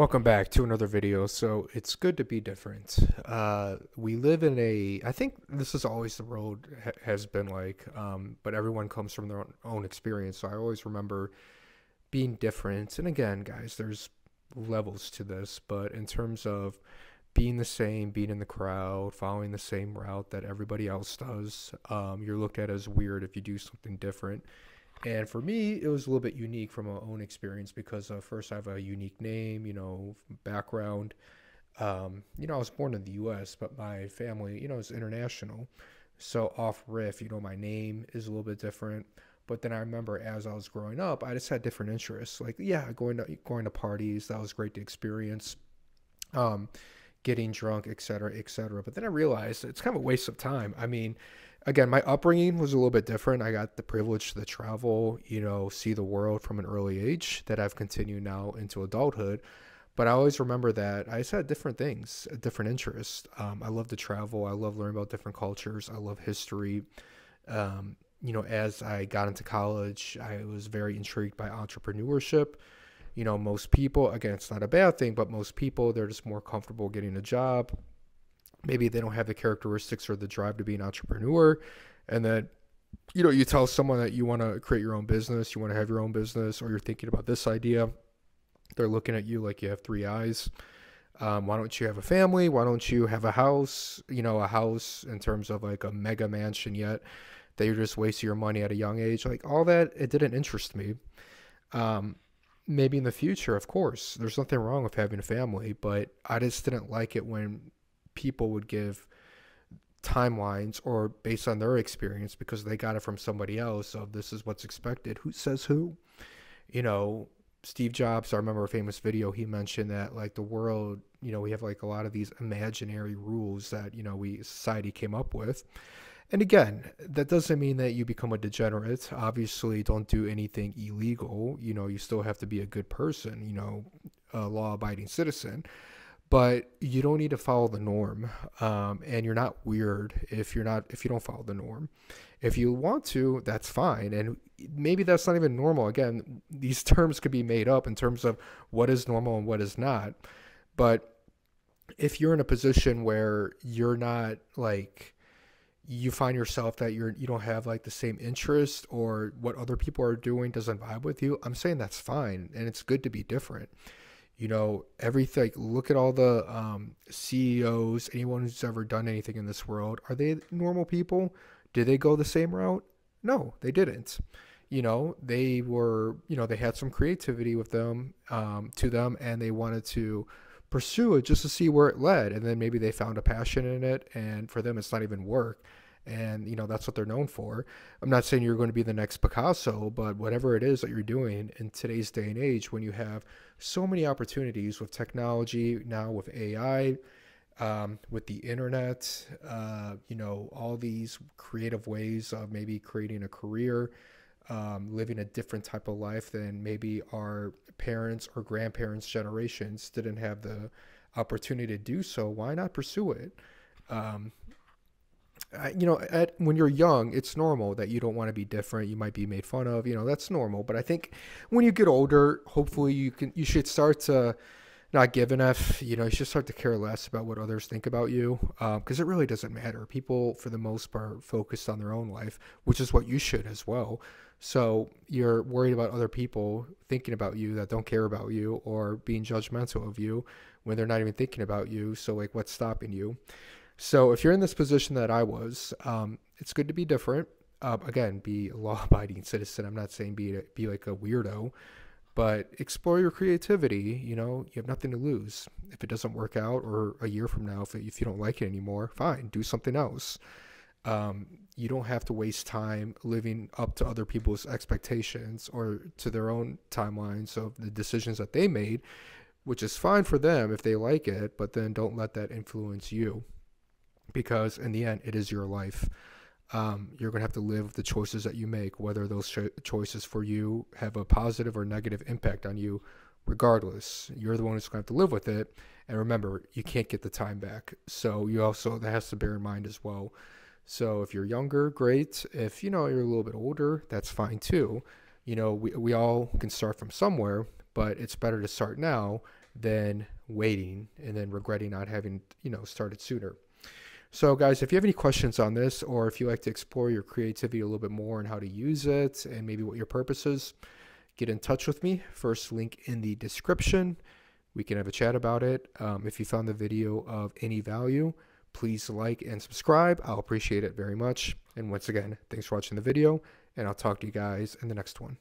Welcome back to another video. So it's good to be different. Uh, we live in a, I think this is always the road ha- has been like, um, but everyone comes from their own, own experience. So I always remember being different. And again, guys, there's levels to this, but in terms of being the same, being in the crowd, following the same route that everybody else does, um, you're looked at as weird if you do something different. And for me, it was a little bit unique from my own experience because uh, first I have a unique name, you know, background. Um, you know, I was born in the U.S., but my family, you know, is international. So off riff, you know, my name is a little bit different. But then I remember as I was growing up, I just had different interests. Like, yeah, going to going to parties, that was great to experience. Um, getting drunk, etc., etc. But then I realized it's kind of a waste of time. I mean, again, my upbringing was a little bit different. I got the privilege to travel, you know, see the world from an early age that I've continued now into adulthood. But I always remember that I just had different things, different interests. Um, I love to travel. I love learning about different cultures. I love history. Um, you know, as I got into college, I was very intrigued by entrepreneurship. You know, most people, again, it's not a bad thing, but most people, they're just more comfortable getting a job, maybe they don't have the characteristics or the drive to be an entrepreneur and then you know you tell someone that you want to create your own business you want to have your own business or you're thinking about this idea they're looking at you like you have three eyes. Um, why don't you have a family? Why don't you have a house? You know a house in terms of like a mega mansion yet that you're just wasting your money at a young age. Like all that it didn't interest me. Um, maybe in the future of course. There's nothing wrong with having a family but i just didn't like it when people would give timelines or based on their experience because they got it from somebody else of this is what's expected. Who says who? You know steve jobs i remember a famous video he mentioned that like the world you know we have like a lot of these imaginary rules that you know we society came up with. And again that doesn't mean that you become a degenerate. Obviously don't do anything illegal. You know you still have to be a good person you know a law abiding citizen but you don't need to follow the norm um, and you're not weird if you're not if you don't follow the norm. If you want to that's fine and maybe that's not even normal. Again these terms could be made up in terms of what is normal and what is not but if you're in a position where you're not like you find yourself that you're you don't have like the same interest or what other people are doing doesn't vibe with you i'm saying that's fine and it's good to be different you know everything look at all the um, ceos anyone who's ever done anything in this world are they normal people? Did they go the same route? No they didn't. You know they were you know they had some creativity with them um, to them and they wanted to pursue it just to see where it led and then maybe they found a passion in it and for them it's not even work and you know that's what they're known for. I'm not saying you're going to be the next picasso but whatever it is that you're doing in today's day and age when you have so many opportunities with technology now with ai um, with the internet uh, you know all these creative ways of maybe creating a career um, living a different type of life than maybe our parents or grandparents generations didn't have the opportunity to do so why not pursue it? Um, you know, at, when you're young, it's normal that you don't want to be different. You might be made fun of. You know, that's normal. But I think when you get older, hopefully you can you should start to not give an f. You know, you should start to care less about what others think about you because um, it really doesn't matter. People, for the most part, focused on their own life, which is what you should as well. So you're worried about other people thinking about you that don't care about you or being judgmental of you when they're not even thinking about you. So like, what's stopping you? So if you're in this position that I was, um, it's good to be different. Uh, again, be a law-abiding citizen. I'm not saying be be like a weirdo, but explore your creativity. You know, you have nothing to lose. If it doesn't work out, or a year from now, if if you don't like it anymore, fine, do something else. Um, you don't have to waste time living up to other people's expectations or to their own timelines of the decisions that they made, which is fine for them if they like it, but then don't let that influence you because in the end, it is your life. Um, you're going to have to live the choices that you make, whether those cho- choices for you have a positive or negative impact on you, regardless. You're the one who's going to have to live with it. And remember, you can't get the time back. So you also, that has to bear in mind as well. So if you're younger, great. If, you know, you're a little bit older, that's fine too. You know, we, we all can start from somewhere, but it's better to start now than waiting and then regretting not having, you know, started sooner. So, guys, if you have any questions on this, or if you like to explore your creativity a little bit more and how to use it and maybe what your purpose is, get in touch with me. First link in the description. We can have a chat about it. Um, if you found the video of any value, please like and subscribe. I'll appreciate it very much. And once again, thanks for watching the video, and I'll talk to you guys in the next one.